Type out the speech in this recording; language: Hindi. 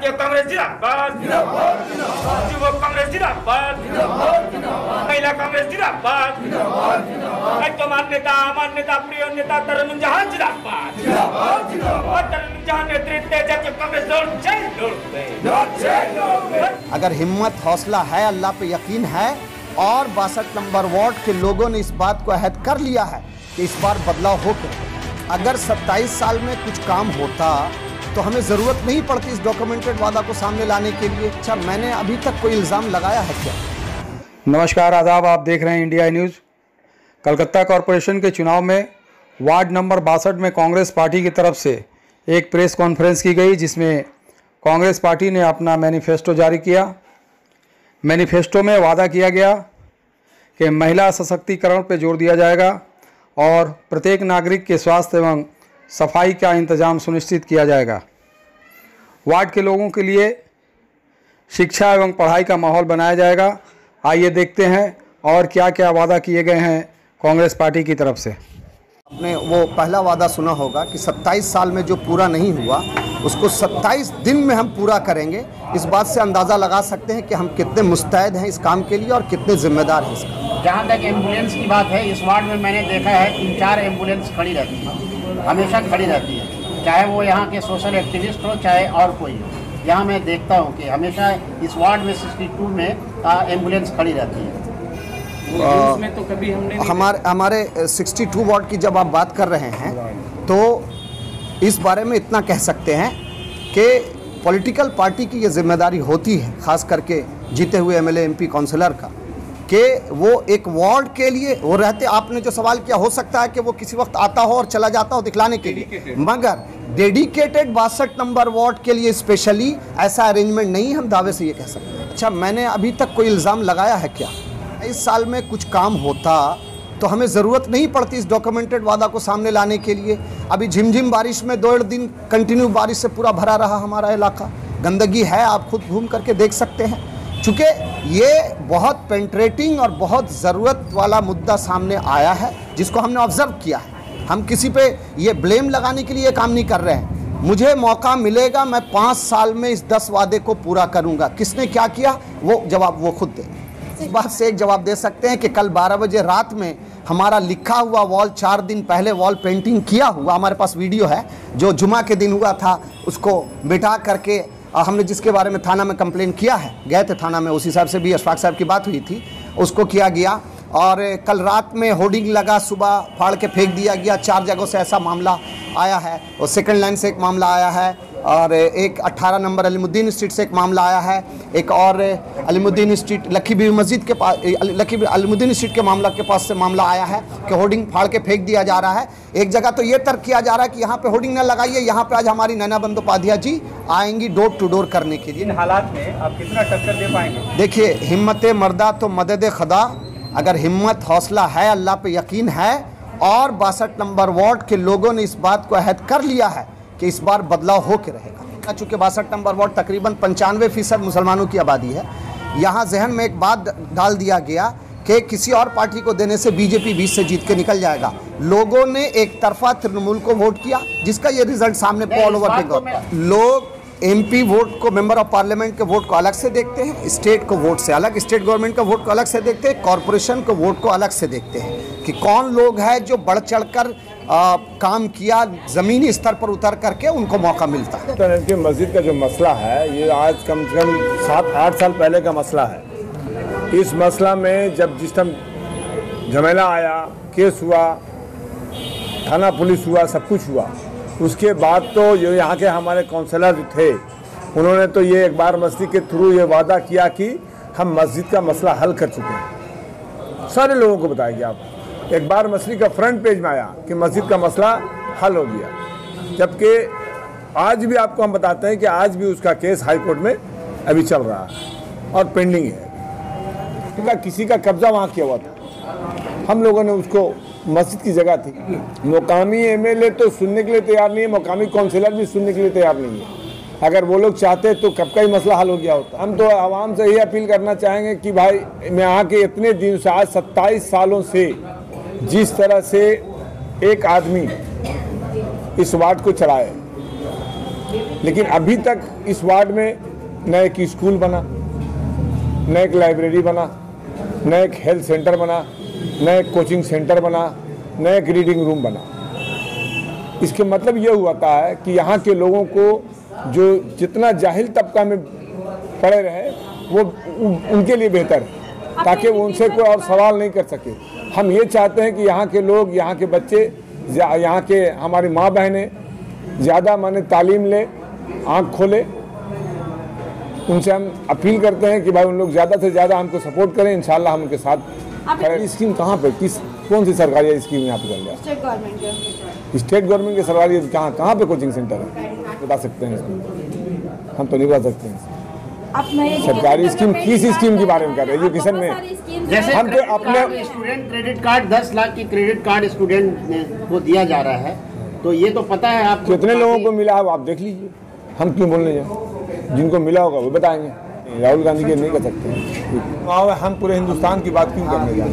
कांग्रेस जिंदाबाद कांग्रेस जिंदाबाद महिला कांग्रेस जिंदाबाद नेता नेता प्रिय नेता तरुण जहान जिंदाबाद तरुण जहान नेतृत्व कांग्रेस अगर हिम्मत हौसला है अल्लाह पे यकीन है और बासठ नंबर वार्ड के लोगों ने इस बात को अहद कर लिया है कि इस बार बदलाव हो अगर 27 साल में कुछ काम होता तो हमें ज़रूरत नहीं पड़ती इस डॉक्यूमेंटेड वादा को सामने लाने के लिए। अच्छा मैंने अभी तक कोई इल्ज़ाम लगाया है क्या? नमस्कार, आदाब, आप देख रहे हैं इंडिया न्यूज़। कलकत्ता कॉरपोरेशन के चुनाव में वार्ड नंबर बासठ में कांग्रेस पार्टी की तरफ़ से एक प्रेस कॉन्फ्रेंस की गई, जिसमें कांग्रेस पार्टी ने अपना मैनिफेस्टो जारी किया। मैनिफेस्टो में वादा किया गया कि महिला सशक्तिकरण पर ज़ोर दिया जाएगा और प्रत्येक नागरिक के स्वास्थ्य एवं सफ़ाई का इंतज़ाम सुनिश्चित किया जाएगा। वार्ड के लोगों के लिए शिक्षा एवं पढ़ाई का माहौल बनाया जाएगा। आइए देखते हैं और क्या क्या वादा किए गए हैं कांग्रेस पार्टी की तरफ़ से। आपने वो पहला वादा सुना होगा कि 27 साल में जो पूरा नहीं हुआ उसको 27 दिन में हम पूरा करेंगे। इस बात से अंदाज़ा लगा सकते हैं कि हम कितने मुस्तैद हैं इस काम के लिए और कितने जिम्मेदार हैं इसका जहाँ तक एंबुलेंस की बात है इस वार्ड में मैंने देखा है तीन चार एंबुलेंस खड़ी रहती है। हमेशा खड़ी रहती है। चाहे वो यहाँ के सोशल एक्टिविस्ट हो चाहे और कोई हो। यहाँ मैं देखता हूँ कि हमेशा इस वार्ड में 62 में एंबुलेंस खड़ी रहती है। तो कभी हमने हमारे हमारे 62 वार्ड की जब आप बात कर रहे हैं तो इस बारे में इतना कह सकते हैं कि पॉलिटिकल पार्टी की ये ज़िम्मेदारी होती है खास करके जीते हुए एमएलए एमपी काउंसलर का। कि वो एक वार्ड के लिए वो रहते आपने जो सवाल किया हो सकता है कि वो किसी वक्त आता हो और चला जाता हो दिखलाने के लिए। मगर डेडिकेटेड बासठ नंबर वार्ड के लिए स्पेशली ऐसा अरेंजमेंट नहीं हम दावे से ये कह सकते हैं। अच्छा मैंने अभी तक कोई इल्ज़ाम लगाया है क्या? इस साल में कुछ काम होता तो हमें ज़रूरत नहीं पड़ती इस डॉक्यूमेंटेड वादा को सामने लाने के लिए। अभी झिमझिम बारिश में दो दिन कंटिन्यू बारिश से पूरा भरा रहा हमारा इलाका। गंदगी है आप खुद घूम करके देख सकते हैं। चूँकि ये बहुत पेंट्रेटिंग और बहुत ज़रूरत वाला मुद्दा सामने आया है, जिसको हमने ऑब्ज़र्व किया है। हम किसी पे ये ब्लेम लगाने के लिए काम नहीं कर रहे हैं। मुझे मौका मिलेगा, मैं पाँच साल में इस दस वादे को पूरा करूँगा। किसने क्या किया? वो जवाब वो खुद दें। इस बात से एक जवाब दे सकते हैं कि कल 12 बजे रात में हमारा लिखा हुआ वॉल चार दिन पहले वॉल पेंटिंग किया हुआ, हमारे पास वीडियो है, जो जुमा के दिन हुआ था, उसको मिटा करके हमने जिसके बारे में थाना में कंप्लेन किया है, गए थे थाना में, उसी हिसाब से भी, अशफाक साहब की बात हुई थी, उसको किया गया। और कल रात में होर्डिंग लगा, सुबह फाड़ के फेंक दिया गया, चार जगहों से ऐसा मामला आया है। और सेकंड लाइन से एक मामला आया है। और एक 18 नंबर अलीमुद्दीन स्ट्रीट से एक मामला आया है। एक और अलीमुद्दीन स्ट्रीट लखी बीबी मस्जिद के पास लखी अलीमुद्दीन स्ट्रीट के मामला के पास से मामला आया है कि होर्डिंग फाड़ के फेंक दिया जा रहा है। एक जगह तो ये तर्क किया जा रहा है कि यहाँ पे होर्डिंग ना लगाइए यहाँ पे आज हमारी नैना बंदोपाध्याय जी आएँगी डोर टू डोर करने के लिए। इन हालात में आप कितना टक्कर दे पाएँगे? देखिए हिम्मत मर्दा तो मदद खदा। अगर हिम्मत हौसला है अल्लाह पे यकीन है और बासठ नंबर वार्ड के लोगों ने इस बात को अहद कर लिया है कि इस बार बदलाव हो के रहेगा चूँकि बासठ नंबर वार्ड तकरीबन पंचानवे फ़ीसद मुसलमानों की आबादी है। यहाँ जहन में एक बात डाल दिया गया कि किसी और पार्टी को देने से बीजेपी बीस से जीत के निकल जाएगा। लोगों ने एक तरफा तृणमूल को वोट किया जिसका ये रिज़ल्ट सामने ऑल ओवर बंगाल लोग एमपी वोट को मेंबर ऑफ़ पार्लियामेंट के वोट को अलग से देखते हैं स्टेट को वोट से अलग स्टेट गवर्नमेंट का वोट को अलग से देखते हैं कॉरपोरेशन को वोट को अलग से देखते हैं कि कौन लोग हैं जो बढ़ चढ़कर आ, काम किया ज़मीनी स्तर पर उतर करके उनको मौका मिलता है। तरह की मस्जिद का जो मसला है ये आज कम से कम सात आठ साल पहले का मसला है। इस मसला में जब जिस टाइम झमेला आया केस हुआ थाना पुलिस हुआ सब कुछ हुआ उसके बाद तो जो यहाँ के हमारे काउंसलर थे उन्होंने तो ये एक बार मस्जिद के थ्रू ये वादा किया कि हम मस्जिद का मसला हल कर चुके हैं। सारे लोगों को बताया गया एक बार मछली का फ्रंट पेज में आया कि मस्जिद का मसला हल हो गया। जबकि आज भी आपको हम बताते हैं कि आज भी उसका केस हाई कोर्ट में अभी चल रहा है और पेंडिंग है। क्योंकि किसी का कब्जा वहाँ किया हुआ था। हम लोगों ने उसको मस्जिद की जगह थी। मुकामी एमएलए तो सुनने के लिए तैयार नहीं है, मुकामी काउंसिलर भी सुनने के लिए तैयार नहीं है। अगर वो लोग चाहते तो कब का ही मसला हल हो गया होता। हम तो आवाम से यही अपील करना चाहेंगे कि भाई, मैं यहाँ के इतने दिन से, आज सत्ताईस सालों से जिस तरह से एक आदमी इस वार्ड को चलाए, लेकिन अभी तक इस वार्ड में न एक स्कूल बना, न एक लाइब्रेरी बना, न एक हेल्थ सेंटर बना, न एक कोचिंग सेंटर बना, न एक रीडिंग रूम बना। इसके मतलब ये हुआ है कि यहाँ के लोगों को जो जितना जाहिल तबका में पड़े रहे, वो उनके लिए बेहतर है। ताकि वो उनसे कोई और सवाल नहीं कर सके। हम ये चाहते हैं कि यहाँ के लोग यहाँ के बच्चे यहाँ के हमारी माँ बहनें ज़्यादा माने तालीम ले आँख खोले। उनसे हम अपील करते हैं कि भाई उन लोग ज़्यादा से ज़्यादा हमको सपोर्ट करें इंशाल्लाह हम उनके साथ खड़े स्कीम कहाँ पर किस कौन सी सरकारी स्कीम यहाँ पे चल रहा स्टेट गवर्नमेंट के है स्टेट गवर्नमेंट के सरकारी कहाँ कहाँ पे कोचिंग सेंटर है? बता सकते हैं इसमें। हम तो नहीं बता सकते हैं। सरकारी स्कीम किस स्कीम के बारे में कर रहे हैं एजुकेशन में जैसे हम तो अपने- स्टूडेंट क्रेडिट कार्ड 10 लाख की क्रेडिट कार्ड स्टूडेंट ने- को दिया जा रहा है तो ये तो पता है आप कितने लोगों को मिला है वो आप देख लीजिए। हम क्यों बोलने जाए? जिनको मिला होगा वो बताएँगे। राहुल गांधी के नहीं कर सकते। हम पूरे हिंदुस्तान की बात क्यों करने जाए